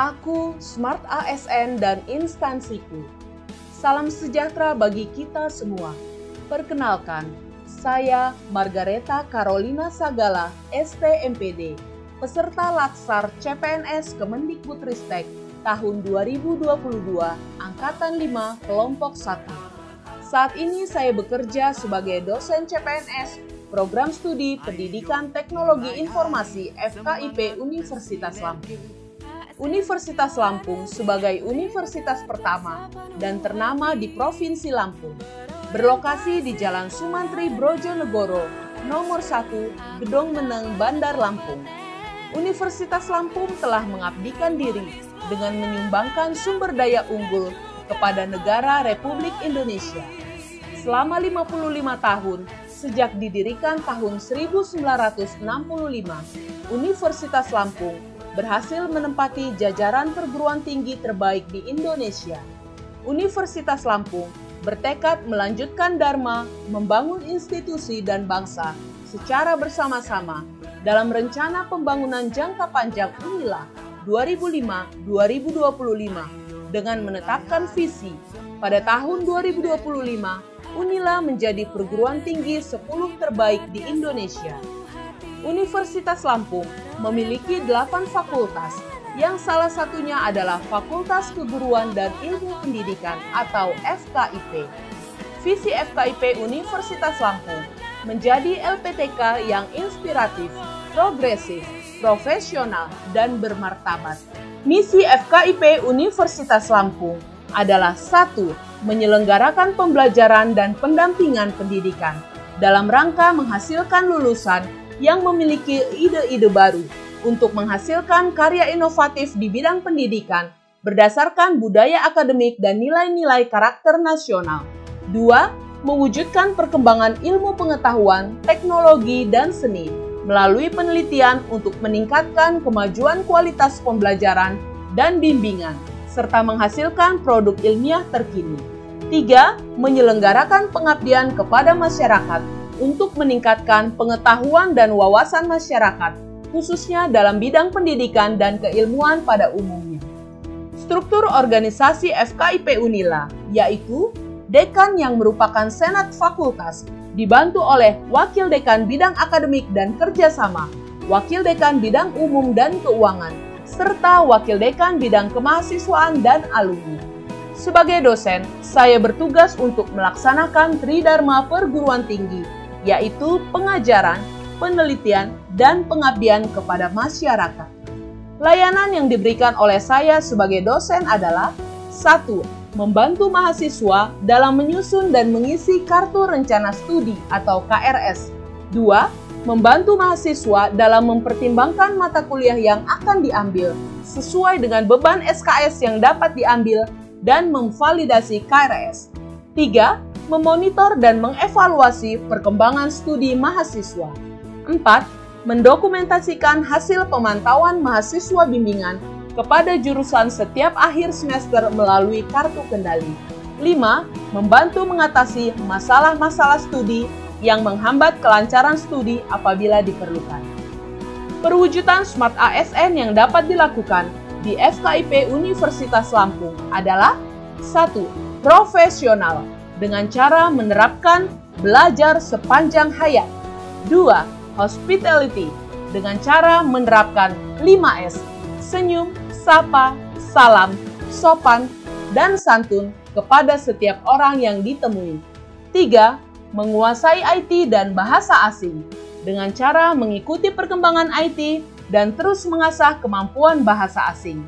Aku, Smart ASN, dan instansiku. Salam sejahtera bagi kita semua. Perkenalkan, saya Margareta Carolina Sagala, STMPD, peserta Laksar CPNS Kemendikbudristek tahun 2022, Angkatan 5, Kelompok 1. Saat ini saya bekerja sebagai dosen CPNS Program Studi Pendidikan Teknologi Informasi FKIP Universitas Lampung. Universitas Lampung sebagai universitas pertama dan ternama di Provinsi Lampung. Berlokasi di Jalan Sumantri Brojonegoro, nomor 1, Gedong Meneng, Bandar Lampung. Universitas Lampung telah mengabdikan diri dengan menyumbangkan sumber daya unggul kepada negara Republik Indonesia. Selama 55 tahun, sejak didirikan tahun 1965, Universitas Lampung berhasil menempati jajaran perguruan tinggi terbaik di Indonesia. Universitas Lampung bertekad melanjutkan Dharma, membangun institusi dan bangsa secara bersama-sama dalam rencana pembangunan jangka panjang Unila 2005-2025 dengan menetapkan visi pada tahun 2025 Unila menjadi perguruan tinggi 10 terbaik di Indonesia. Universitas Lampung memiliki 8 fakultas, yang salah satunya adalah Fakultas Keguruan dan Ilmu Pendidikan atau FKIP. Visi FKIP Universitas Lampung menjadi LPTK yang inspiratif, progresif, profesional, dan bermartabat. Misi FKIP Universitas Lampung adalah satu, menyelenggarakan pembelajaran dan pendampingan pendidikan dalam rangka menghasilkan lulusan yang memiliki ide-ide baru untuk menghasilkan karya inovatif di bidang pendidikan berdasarkan budaya akademik dan nilai-nilai karakter nasional. Dua, mewujudkan perkembangan ilmu pengetahuan, teknologi, dan seni melalui penelitian untuk meningkatkan kemajuan kualitas pembelajaran dan bimbingan, serta menghasilkan produk ilmiah terkini. Tiga, menyelenggarakan pengabdian kepada masyarakat untuk meningkatkan pengetahuan dan wawasan masyarakat, khususnya dalam bidang pendidikan dan keilmuan pada umumnya. Struktur organisasi FKIP Unila yaitu dekan yang merupakan senat fakultas, dibantu oleh wakil dekan bidang akademik dan kerjasama, wakil dekan bidang umum dan keuangan, serta wakil dekan bidang kemahasiswaan dan alumni. Sebagai dosen, saya bertugas untuk melaksanakan Tridharma Perguruan Tinggi yaitu pengajaran, penelitian, dan pengabdian kepada masyarakat. Layanan yang diberikan oleh saya sebagai dosen adalah 1. Membantu mahasiswa dalam menyusun dan mengisi Kartu Rencana Studi atau KRS. 2. Membantu mahasiswa dalam mempertimbangkan mata kuliah yang akan diambil sesuai dengan beban SKS yang dapat diambil dan memvalidasi KRS. 3 memonitor dan mengevaluasi perkembangan studi mahasiswa. 4. Mendokumentasikan hasil pemantauan mahasiswa bimbingan kepada jurusan setiap akhir semester melalui kartu kendali. 5. Membantu mengatasi masalah-masalah studi yang menghambat kelancaran studi apabila diperlukan. Perwujudan Smart ASN yang dapat dilakukan di FKIP Universitas Lampung adalah 1. Profesional dengan cara menerapkan belajar sepanjang hayat. 2. Hospitality dengan cara menerapkan 5S, senyum, sapa, salam, sopan, dan santun kepada setiap orang yang ditemui. 3. Menguasai IT dan bahasa asing dengan cara mengikuti perkembangan IT dan terus mengasah kemampuan bahasa asing.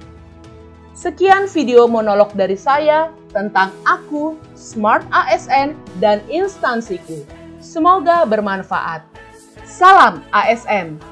Sekian video monolog dari saya tentang aku, Smart ASN, dan instansiku. Semoga bermanfaat. Salam ASN!